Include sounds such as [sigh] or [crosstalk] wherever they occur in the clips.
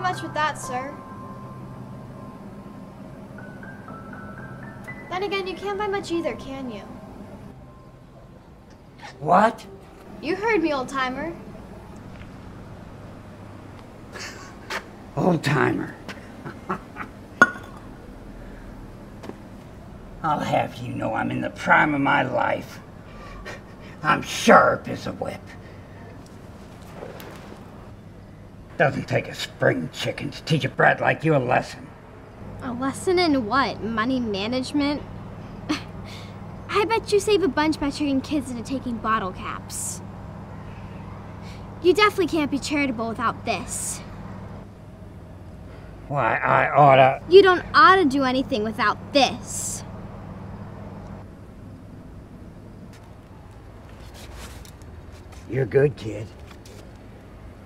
Much with that, sir. Then again, you can't buy much either, can you? What? You heard me, old timer. Old timer. I'll have you know I'm in the prime of my life. I'm sharp as a whip. Doesn't take a spring chicken to teach a brat like you a lesson. A lesson in what? Money management? [laughs] I bet you save a bunch by tricking kids into taking bottle caps. You definitely can't be charitable without this. Why, I oughta. You don't oughta do anything without this. You're good, kid.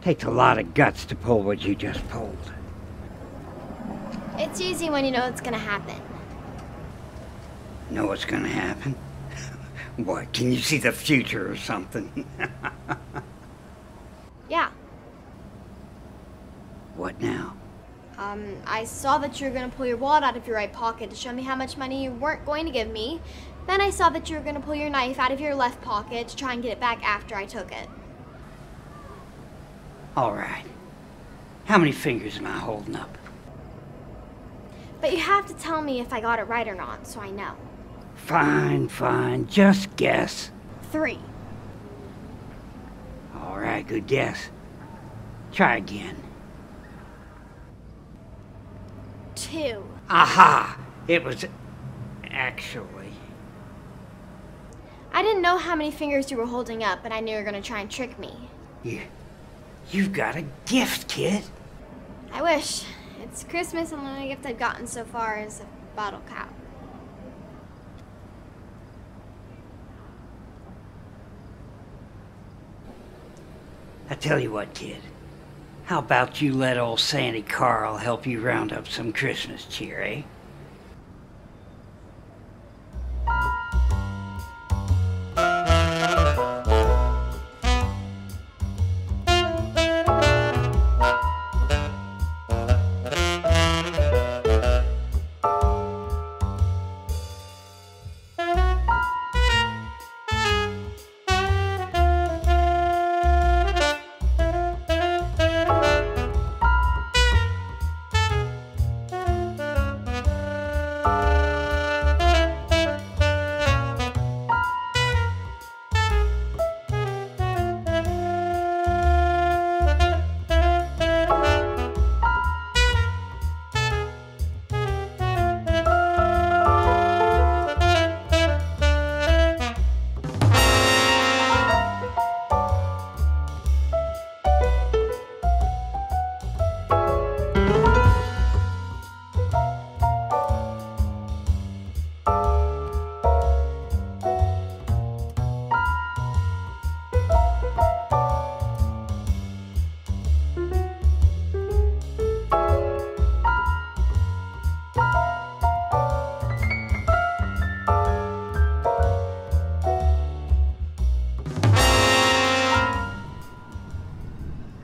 Takes a lot of guts to pull what you just pulled. It's easy when you know it's gonna happen. Know what's gonna happen? [laughs] What, can you see the future or something? [laughs] Yeah. what now? Um, I saw that you were gonna pull your wallet out of your right pocket to show me how much money you weren't going to give me. Then I saw that you were gonna pull your knife out of your left pocket to try and get it back after I took it. All right. How many fingers am I holding up? But you have to tell me if I got it right or not, so I know. Fine, fine. Just guess. Three. All right, good guess. Try again. Two. Aha! It was actually. I didn't know how many fingers you were holding up, but I knew you were gonna try and trick me. You, you've got a gift, kid. I wish. It's Christmas and the only gift I've gotten so far is a bottle cap. I tell you what, kid. How about you let old Sandy Carl help you round up some Christmas cheer, eh?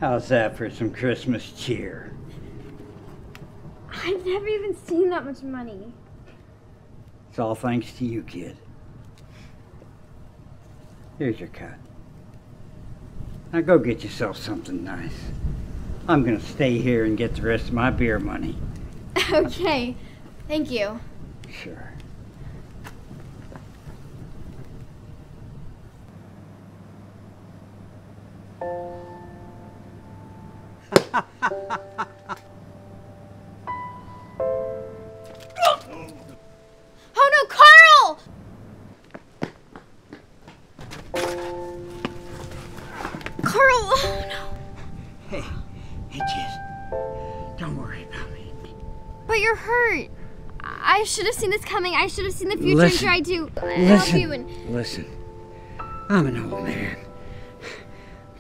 How's that for some Christmas cheer? I've never even seen that much money. It's all thanks to you, kid. Here's your cut. Now go get yourself something nice. I'm gonna stay here and get the rest of my beer money. [laughs] okay. Thank you. Sure. Oh no, Carl! Carl! Oh no. Hey, hey, kid. Don't worry about me. But you're hurt. I should have seen this coming. I should have seen the future Listen. and tried to help Listen, you and listen. I'm an old man.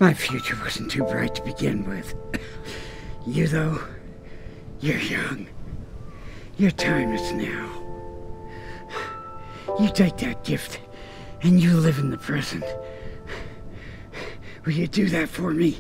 My future wasn't too bright to begin with. You, though, you're young. Your time is now. You take that gift and you live in the present. Will you do that for me?